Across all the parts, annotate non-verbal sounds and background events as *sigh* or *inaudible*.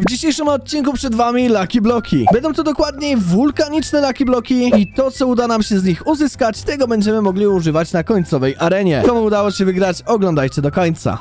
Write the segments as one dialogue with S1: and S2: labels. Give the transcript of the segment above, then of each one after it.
S1: W dzisiejszym odcinku przed wami Lucky Bloki. Będą to dokładniej wulkaniczne Lucky Bloki i to, co uda nam się z nich uzyskać, tego będziemy mogli używać na końcowej arenie. Komu udało się wygrać, oglądajcie do końca.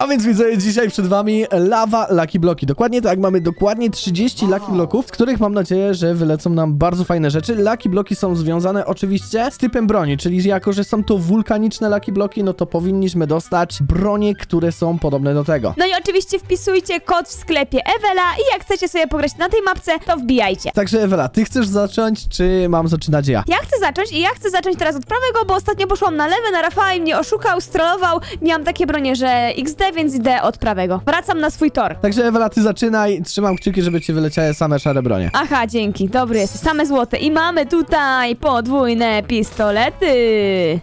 S1: A więc widzę dzisiaj przed wami lawa Lucky Bloki. Dokładnie tak, mamy dokładnie 30 Lucky Bloków, z których mam nadzieję, że wylecą nam bardzo fajne rzeczy. Lucky Bloki są związane oczywiście z typem broni, czyli jako, że są to wulkaniczne Lucky Bloki, no to powinniśmy dostać bronie, które są podobne do tego.
S2: No i oczywiście wpisujcie kod w sklepie Ewela i jak chcecie sobie pograć na tej mapce, to wbijajcie.
S1: Także Ewela, ty chcesz zacząć, czy mam zaczynać ja?
S2: Ja chcę zacząć i ja chcę zacząć teraz od prawego, bo ostatnio poszłam na lewy, na Rafała i mnie oszukał, strollował. Miałam takie bronie, że XD, więc idę od prawego. Wracam na swój tor.
S1: Także Ewela, ty zaczynaj, trzymam kciuki, żeby ci wyleciały same szare bronie.
S2: Aha, dzięki, dobry jest. Same złote. I mamy tutaj podwójne pistolety.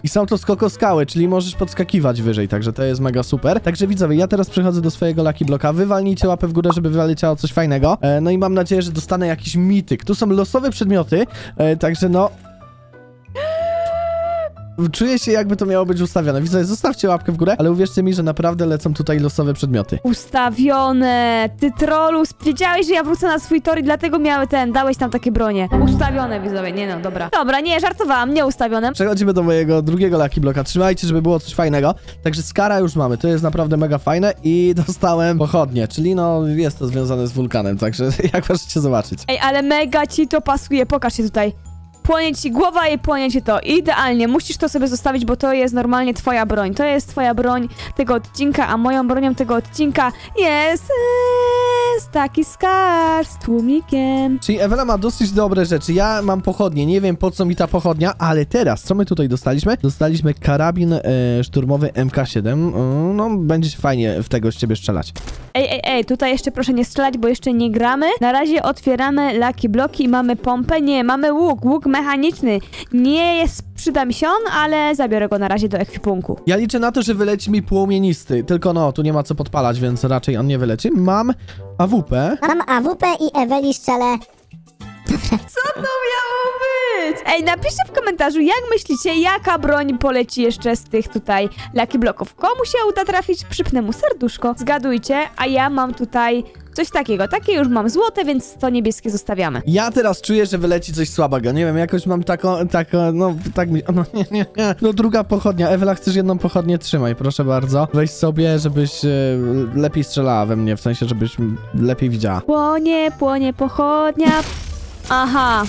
S1: I są to skokoskały, czyli możesz podskakiwać wyżej, także to jest mega super. Także widzowie, ja teraz przechodzę do swojego Lucky Bloka, wywalnijcie łapę w górę, żeby wyleciało coś fajnego. E, no i mam nadzieję, że dostanę jakiś mityk. Tu są losowe przedmioty, e, także no... Czuję się jakby to miało być ustawione. Widzowie, zostawcie łapkę w górę, ale uwierzcie mi, że naprawdę lecą tutaj losowe przedmioty.
S2: Ustawione. Ty trolu, wiedziałeś, że ja wrócę na swój tor i dlatego miały ten, dałeś tam takie bronie. Ustawione, widzowie, nie no, dobra. Dobra, nie, żartowałam, nie ustawione.
S1: Przechodzimy do mojego drugiego Lucky Bloka. Trzymajcie, żeby było coś fajnego. Także Skara już mamy. To jest naprawdę mega fajne i *laughs* dostałem pochodnie, czyli no jest to związane z wulkanem, także *laughs* jak możecie zobaczyć.
S2: Ej, ale mega ci to pasuje, pokaż się tutaj. Płonie ci głowa i płonie ci to. Idealnie, musisz to sobie zostawić, bo to jest normalnie twoja broń. To jest twoja broń tego odcinka, a moją bronią tego odcinka jest, jest taki skar z tłumikiem.
S1: Czyli Ewela ma dosyć dobre rzeczy. Ja mam pochodnie, nie wiem po co mi ta pochodnia, ale teraz, co my tutaj dostaliśmy? Dostaliśmy karabin e, szturmowy MK7. E, no, będzie fajnie w tego z ciebie strzelać.
S2: Ej, ej, ej, tutaj jeszcze proszę nie strzelać, bo jeszcze nie gramy. Na razie otwieramy laki bloki i mamy pompę. Nie, mamy łuk, łuk mechaniczny. Nie jest, przyda mi się on, ale zabiorę go na razie do ekwipunku.
S1: Ja liczę na to, że wyleci mi płomienisty, tylko no, tu nie ma co podpalać, więc raczej on nie wyleci. Mam AWP.
S3: Mam AWP i Eweli
S2: Co to miało być? Ej, napiszcie w komentarzu, jak myślicie, jaka broń poleci jeszcze z tych tutaj laki bloków. Komu się uda trafić, przypnę mu serduszko. Zgadujcie, a ja mam tutaj coś takiego. Takie już mam złote, więc to niebieskie zostawiamy.
S1: Ja teraz czuję, że wyleci coś słabego. Nie wiem, jakoś mam taką, taką, no tak mi... *laughs* No nie, nie, nie. No druga pochodnia. Ewela, chcesz jedną pochodnię? Trzymaj, proszę bardzo. Weź sobie, żebyś e, lepiej strzelała we mnie, w sensie, żebyś lepiej widziała.
S2: Płonie, płonie pochodnia. Aha.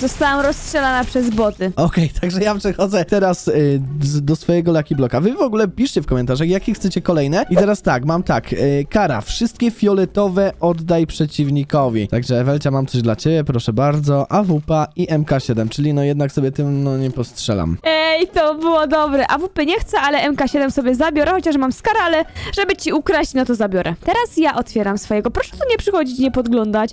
S2: Zostałam rozstrzelana przez boty.
S1: Okej, także ja przechodzę teraz y, z, do swojego Lucky Bloka. Wy w ogóle piszcie w komentarzach, jakie chcecie kolejne. I teraz tak, mam tak, y, kara, wszystkie fioletowe oddaj przeciwnikowi. Także Ewelcia, mam coś dla ciebie, proszę bardzo. AWP i MK7, czyli no jednak sobie tym no nie postrzelam.
S2: Ej, to było dobre. AWP nie chcę, ale MK7 sobie zabiorę, chociaż mam skarę, ale żeby ci ukraść, no to zabiorę. Teraz ja otwieram swojego. Proszę tu nie przychodzić, nie podglądać.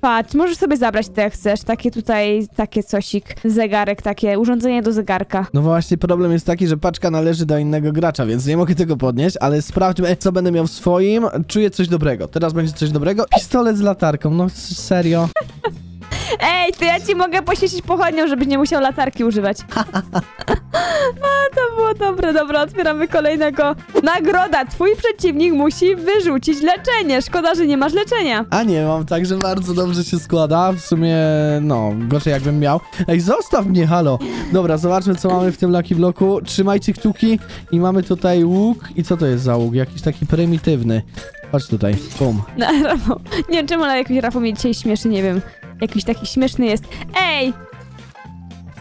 S2: Patrz, możesz sobie zabrać te jak chcesz. Takie tutaj, takie cosik, zegarek, takie urządzenie do zegarka.
S1: No właśnie, problem jest taki, że paczka należy do innego gracza, więc nie mogę tego podnieść, ale sprawdźmy, co będę miał w swoim. Czuję coś dobrego. Teraz będzie coś dobrego. Pistolet z latarką, no serio. *laughs*
S2: Ej, to ja ci mogę poświecić pochodnią, żebyś nie musiał latarki używać. *laughs* *laughs* A, to było dobre. Dobra, otwieramy kolejnego. Nagroda. Twój przeciwnik musi wyrzucić leczenie. Szkoda, że nie masz leczenia.
S1: A nie mam, także bardzo dobrze się składa. W sumie, no, gorzej jakbym miał. Ej, zostaw mnie, halo. Dobra, zobaczmy, co mamy w tym Lucky Bloku. Trzymajcie kciuki i mamy tutaj łuk. I co to jest za łuk? Jakiś taki prymitywny. Chodź tutaj, bum. *laughs*
S2: No, Rafał. Nie wiem czemu, ale jakoś Rafał mnie dzisiaj śmieszy, nie wiem. Jakiś taki śmieszny jest. Ej!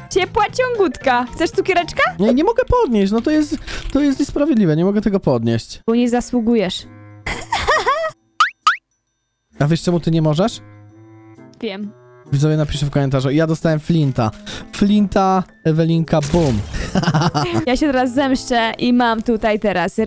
S2: Ciepła ciągutka. Chcesz cukiereczka?
S1: Nie, nie mogę podnieść, no to jest, to jest niesprawiedliwe, nie mogę tego podnieść.
S2: Bo nie zasługujesz.
S1: A wiesz czemu ty nie możesz?
S2: Wiem.
S1: Widzowie napiszę w komentarzu. Ja dostałem Flinta. Flinta, Ewelinka, bum. *laughs*
S2: Ja się teraz zemszczę i mam tutaj teraz...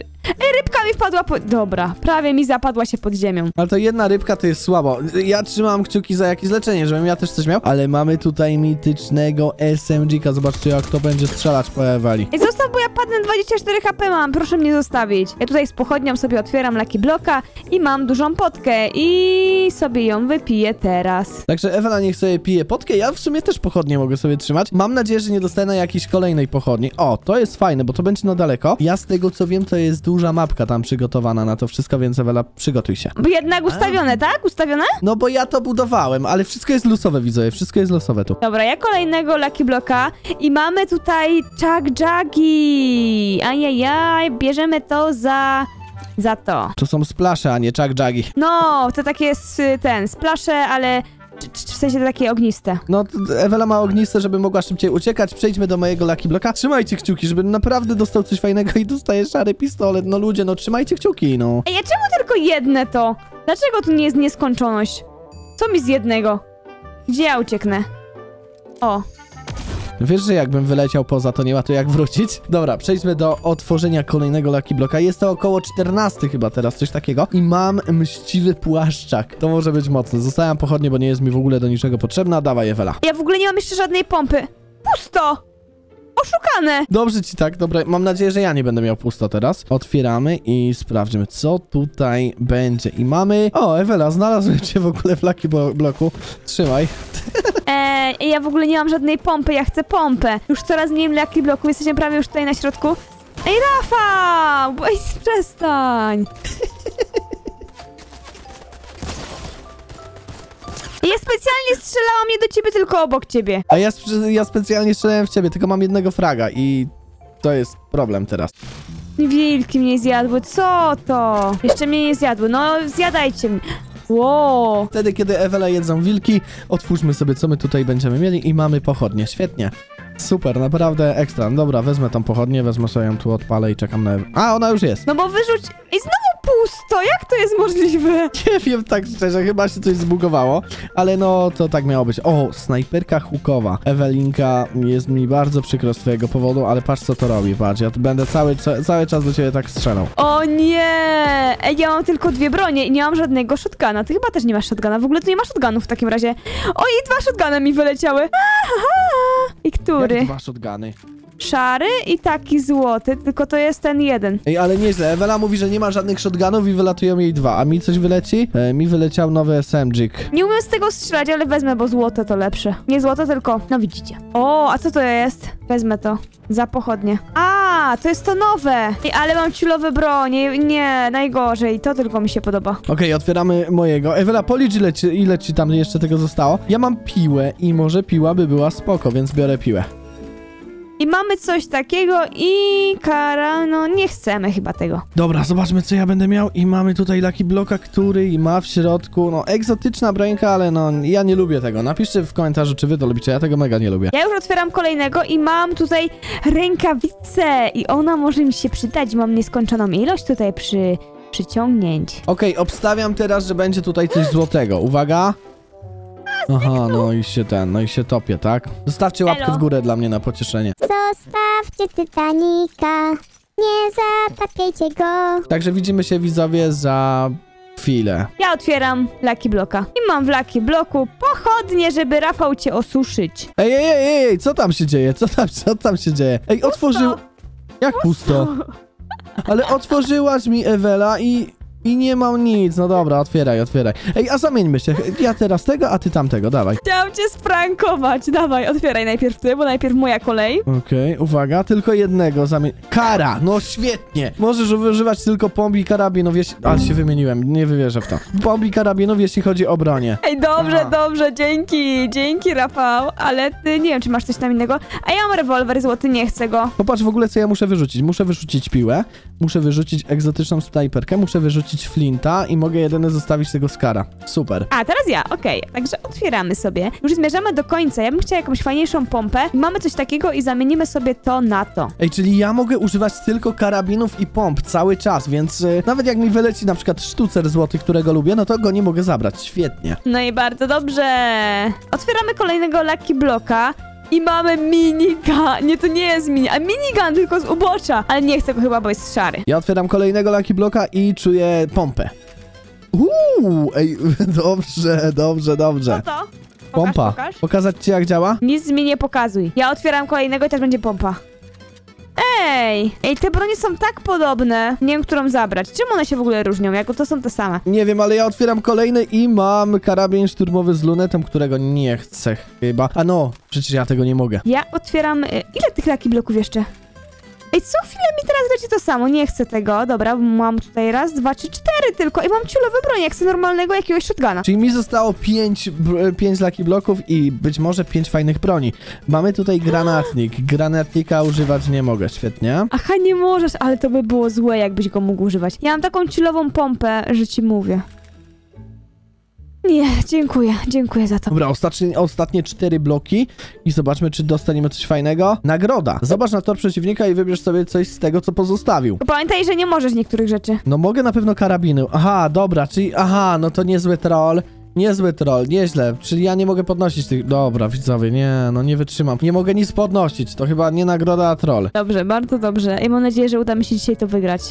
S2: mi wpadła pod... Dobra, prawie mi zapadła się pod ziemią.
S1: Ale to jedna rybka to jest słabo. Ja trzymam kciuki za jakieś leczenie, żebym ja też coś miał. Ale mamy tutaj mitycznego SMG-ka. Zobaczcie, jak to będzie strzelać po Eweli.
S2: Ej, zostaw, bo ja padnę 24 HP mam, proszę mnie zostawić. Ja tutaj z pochodnią sobie otwieram Lucky Bloka i mam dużą potkę i sobie ją wypiję teraz.
S1: Także Ewela niech sobie pije potkę. Ja w sumie też pochodnie mogę sobie trzymać. Mam nadzieję, że nie dostanę jakiejś kolejnej pochodni. O, to jest fajne, bo to będzie na daleko. Ja z tego co wiem, to jest duża mapka tam przygotowana na to wszystko, więc Ewela, przygotuj się.
S2: Bo jednak ustawione, tak? Ustawione?
S1: No bo ja to budowałem, ale wszystko jest losowe, widzowie, wszystko jest losowe tu.
S2: Dobra, ja kolejnego Lucky Blocka i mamy tutaj Chuck Juggy. Ajajaj, bierzemy to za... za to.
S1: To są splasze, a nie chuck juggy.
S2: No, to takie jest ten, splasze, ale w sensie takie ogniste.
S1: No, Ewela ma ogniste, żeby mogła szybciej uciekać. Przejdźmy do mojego Lucky Blocka. Trzymajcie kciuki, żeby naprawdę dostał coś fajnego i dostaje szary pistolet. No ludzie, no trzymajcie kciuki, no.
S2: Ej, a czemu tylko jedne to? Dlaczego tu nie jest nieskończoność? Co mi z jednego? Gdzie ja ucieknę? O,
S1: Wiesz, że jakbym wyleciał poza, to nie ma tu jak wrócić? Dobra, przejdźmy do otworzenia kolejnego Lucky Blocka. Jest to około 14 chyba teraz, coś takiego. I mam mściwy płaszczak. To może być mocne. Zostawiam pochodnie, bo nie jest mi w ogóle do niczego potrzebna. Dawaj, Ewela.
S2: ja w ogóle nie mam jeszcze żadnej pompy. Pusto! Oszukane!
S1: Dobrze ci tak, dobra. Mam nadzieję, że ja nie będę miał pusto teraz. Otwieramy i sprawdzimy, co tutaj będzie. I mamy... O, Ewela, znalazłem cię w ogóle w Lucky Blo- Blocku. Trzymaj. *laughs*
S2: Ja w ogóle nie mam żadnej pompy, ja chcę pompę. Już coraz mniej Lucky Blocków, jesteśmy prawie już tutaj na środku. Ej, Rafa! Ej, przestań! *laughs* Ja specjalnie strzelałam nie do ciebie, tylko obok ciebie.
S1: A ja, ja specjalnie strzelałem w ciebie, tylko mam jednego fraga i... To jest problem teraz.
S2: Wilki mnie zjadły, co to? Jeszcze mnie nie zjadły, no zjadajcie mnie. Wow.
S1: Wtedy, kiedy Ewela jedzą wilki, otwórzmy sobie, co my tutaj będziemy mieli i mamy pochodnie. Świetnie. Super, naprawdę ekstra. No Dobra, wezmę tą pochodnię, wezmę sobie ją tu, odpalę i czekam na... A, ona już jest.
S2: No bo wyrzuć... Ej, znowu pusto, jak to jest możliwe? *laughs*
S1: Nie wiem, tak szczerze, chyba się coś zbugowało, ale no, to tak miało być. O, snajperka hukowa. Ewelinka, jest mi bardzo przykro z twojego powodu, ale patrz, co to robi, patrz. Ja będę cały, ca- cały czas do ciebie tak strzelał.
S2: O nie! Ej, ja mam tylko dwie bronie i nie mam żadnego shotguna. Ty chyba też nie masz shotguna. W ogóle tu nie ma shotgunów w takim razie. Oj, dwa shotguny mi wyleciały. Ahaha. *laughs* I który?
S1: Jak dwa shotguny.
S2: Szary i taki złoty, tylko to jest ten jeden.
S1: Ej, ale nieźle. Ewela mówi, że nie ma żadnych shotgunów i wylatują jej dwa. A mi coś wyleci? E, mi wyleciał nowy SMG.
S2: Nie umiem z tego strzelać, ale wezmę, bo złote to lepsze. Nie złote, tylko... No widzicie. O, a co to jest? Wezmę to. Za pochodnie. A, to jest to nowe. Ej, ale mam ciulowe bronie. Nie, najgorzej. To tylko mi się podoba.
S1: Okej, otwieramy mojego. Ewela, policz ile ci, ile ci tam jeszcze tego zostało. Ja mam piłę i może piła by była spoko, więc biorę piłę.
S2: I mamy coś takiego i kara, no nie chcemy chyba tego.
S1: Dobra, zobaczmy co ja będę miał i mamy tutaj Lucky Blocka, który ma w środku, no egzotyczna brońka, ale no ja nie lubię tego. Napiszcie w komentarzu, czy wy to lubicie, ja tego mega nie lubię.
S2: Ja już otwieram kolejnego i mam tutaj rękawicę i ona może mi się przydać. Mam nieskończoną ilość tutaj przy przyciągnięć.
S1: Okej, obstawiam teraz, że będzie tutaj coś złotego. Uwaga. Aha, no i się ten, no i się topię, tak? Zostawcie łapkę
S2: Elo.
S1: w górę dla mnie na pocieszenie.
S3: Zostawcie Titanika, nie zatapiajcie go.
S1: Także widzimy się widzowie za chwilę.
S2: Ja otwieram Lucky Bloka i mam w Lucky Bloku pochodnie, żeby Rafał cię osuszyć.
S1: Ej, ej, ej, ej, co tam się dzieje? Co tam, co tam się dzieje? Ej, otworzył... Jak pusto? Ale otworzyłaś mi Ewela i... I nie mam nic. No dobra, otwieraj, otwieraj. Ej, a zamieńmy się. Ja teraz tego, a ty tamtego, dawaj.
S2: Chciałam cię sprankować. Dawaj, otwieraj najpierw ty, bo najpierw moja kolej.
S1: Okej, uwaga, tylko jednego zamień... Kara! No świetnie! Możesz używać tylko pomp i karabinów, jeśli... Ale się wymieniłem, nie wywierzę w to. Pomp i karabinów, jeśli chodzi o bronię.
S2: Ej, dobrze,
S1: Aha.
S2: dobrze, dzięki, dzięki Rafał, ale ty nie wiem, czy masz coś tam innego. A ja mam rewolwer złoty, nie chcę go.
S1: Popatrz w ogóle, co ja muszę wyrzucić. Muszę wyrzucić piłę, muszę wyrzucić egzotyczną snajperkę, muszę wyrzucić flinta i mogę jedynie zostawić tego skara. Super.
S2: A, teraz ja, okej. Także otwieramy sobie. Już zmierzamy do końca. Ja bym chciała jakąś fajniejszą pompę. Mamy coś takiego i zamienimy sobie to na to.
S1: Ej, czyli ja mogę używać tylko karabinów i pomp cały czas, więc y, nawet jak mi wyleci na przykład sztucer złoty, którego lubię, no to go nie mogę zabrać. Świetnie.
S2: No i bardzo dobrze. Otwieramy kolejnego Lucky Bloka. I mamy minigun. Nie, to nie jest mini, a minigun tylko z ubocza. Ale nie chcę go chyba, bo jest szary.
S1: Ja otwieram kolejnego Lucky Bloka i czuję pompę. Uuu, ej, *laughs* dobrze, dobrze,
S2: Co
S1: dobrze.
S2: to? Pokaż,
S1: Pompa.
S2: Pokaż.
S1: Pokazać ci jak działa?
S2: Nic mi nie pokazuj. Ja otwieram kolejnego i też będzie pompa. Ej! Ej, te bronie są tak podobne. Nie wiem, którą zabrać. Czym one się w ogóle różnią? Jako to są te same.
S1: Nie wiem, ale ja otwieram kolejny i mam karabin szturmowy z lunetą, którego nie chcę chyba. A no, przecież ja tego nie mogę.
S2: Ja otwieram... y, Ile tych Lucky Bloków jeszcze? Ej, co chwilę mi teraz leci to samo, nie chcę tego. Dobra, mam tutaj raz, dwa, trzy, cztery tylko i mam ciulowe broń, jak chcę normalnego jakiegoś shotguna.
S1: Czyli mi zostało 5 pięć Lucky Bloków i być może 5 fajnych broni. Mamy tutaj granatnik. Granatnika używać nie mogę, świetnie.
S2: Aha, nie możesz, ale to by było złe, jakbyś go mógł używać. Ja mam taką ciulową pompę, że ci mówię. Nie, dziękuję, dziękuję za to.
S1: Dobra, ostatnie, ostatnie 4 bloki i zobaczmy, czy dostaniemy coś fajnego. Nagroda. Zobacz na tor przeciwnika i wybierz sobie coś z tego, co pozostawił.
S2: Pamiętaj, że nie możesz niektórych rzeczy.
S1: No mogę na pewno karabiny. Aha, dobra, czyli aha, no to niezły troll. Niezły troll, nieźle. Czyli ja nie mogę podnosić tych... Dobra, widzowie, nie, no nie wytrzymam. Nie mogę nic podnosić. To chyba nie nagroda, a troll.
S2: Dobrze, bardzo dobrze. I mam nadzieję, że uda mi się dzisiaj to wygrać.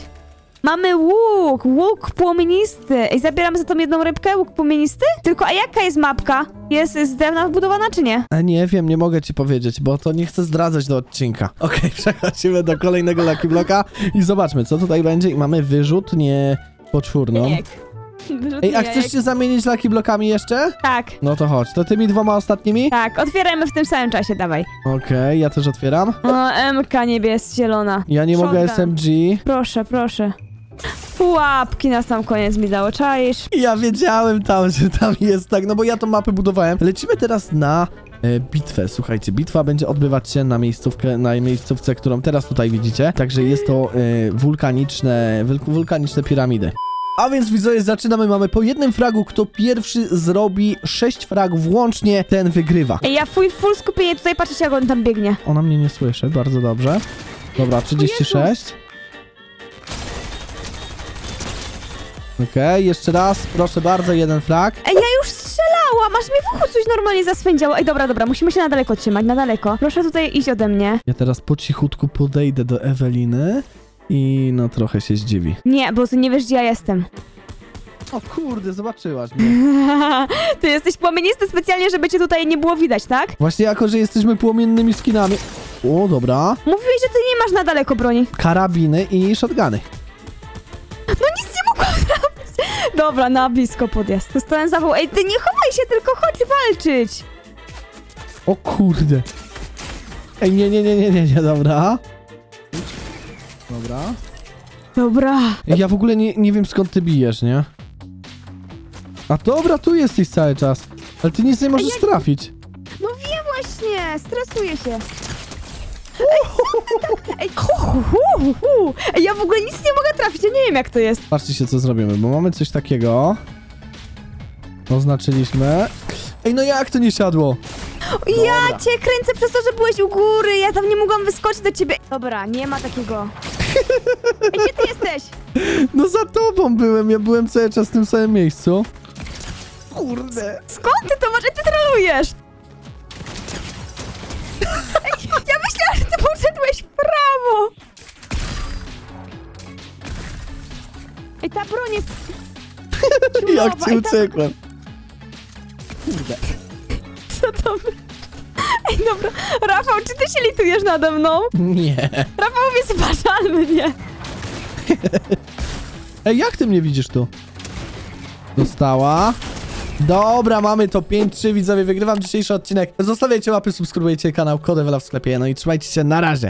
S2: Mamy łuk, łuk płomienisty. Ej, zabieramy za tą jedną rybkę, łuk płomienisty? Tylko, a jaka jest mapka? Jest z drewna wbudowana, czy nie?
S1: A nie wiem, nie mogę ci powiedzieć, bo to nie chcę zdradzać do odcinka. *laughs* Okej, przechodzimy do kolejnego Lucky Bloka i zobaczmy, co tutaj będzie. I mamy wyrzut, nie poczwórną.
S2: Jajek.
S1: Ej, a chcesz się zamienić Lucky Blokami jeszcze?
S2: Tak,
S1: No to chodź, to tymi dwoma ostatnimi?
S2: tak. Otwieramy w tym samym czasie, dawaj.
S1: Okej, ja też otwieram.
S2: O, MK niebies, zielona.
S1: Ja nie mogę
S2: Shotgun.
S1: SMG.
S2: Proszę, proszę. Pułapki na sam koniec mi dało, czaisz?
S1: Ja wiedziałem tam, że tam jest tak, no bo ja tą mapę budowałem. Lecimy teraz na e, bitwę. Słuchajcie, bitwa będzie odbywać się na miejscówkę, na miejscówce, którą teraz tutaj widzicie. Także jest to e, wulkaniczne, wul- wulkaniczne piramidy. A więc widzowie, zaczynamy. Mamy po jednym fragu. Kto pierwszy zrobi 6 fragów łącznie, ten wygrywa.
S2: Ej, ja full, full skupienie tutaj, patrzcie jak on tam biegnie.
S1: Ona mnie nie słyszy, bardzo dobrze. Dobra, 36. Okej, jeszcze raz, proszę bardzo, jeden frag.
S2: Ej, ja już strzelałam, aż mi w uchu coś normalnie zaswędziało. Ej, dobra, dobra, musimy się na daleko trzymać, na daleko. Proszę tutaj iść ode mnie.
S1: Ja teraz po cichutku podejdę do Eweliny i no trochę się zdziwi.
S2: Nie, bo ty nie wiesz, gdzie ja jestem.
S1: O kurde, zobaczyłaś mnie. *laughs*
S2: ty jesteś płomienisty specjalnie, żeby cię tutaj nie było widać, tak?
S1: Właśnie jako, że jesteśmy płomiennymi skinami. O, dobra.
S2: Mówiłeś, że ty nie masz na daleko broni.
S1: Karabiny i shotguny.
S2: Dobra, na blisko podjazd. Dostałem zawoł. Ej, ty nie chowaj się, tylko chodź walczyć.
S1: O kurde. Ej, nie, nie, nie, nie, nie, nie, dobra. Dobra.
S2: Dobra.
S1: Ja w ogóle nie, nie wiem skąd ty bijesz, nie? A dobra, tu jesteś cały czas. Ale ty nic nie możesz trafić.
S2: No wiem właśnie, stresuję się. Ej, tak? Hu, hu, hu, hu. Ej, ja w ogóle nic nie mogę trafić, ja nie wiem jak to jest.
S1: Patrzcie się, co zrobimy, bo mamy coś takiego. Oznaczyliśmy. Ej, no jak to nie siadło?
S2: Ja
S1: Dobra.
S2: cię kręcę przez to, że byłeś u góry, ja tam nie mogłam wyskoczyć do ciebie. Dobra, nie ma takiego. Ej, gdzie ty jesteś?
S1: No za tobą byłem, ja byłem cały czas w tym samym miejscu. Kurde.
S2: Skąd ty to masz? Ej, ty trolujesz. Poszedłeś w prawo. Ej, ta broń jest... *laughs*
S1: Jak ci uciekłem. Kurde. *laughs*
S2: Co to? Ej, dobra. Rafał, czy ty się litujesz nade mną?
S1: Nie.
S2: Rafał jest ważalny, nie? *laughs*
S1: Ej, jak ty mnie widzisz tu? Dostała. Dobra, mamy to 5-3, widzowie, wygrywam dzisiejszy odcinek. Zostawiajcie łapy, subskrybujcie kanał Kodewela w sklepie, no i trzymajcie się, na razie.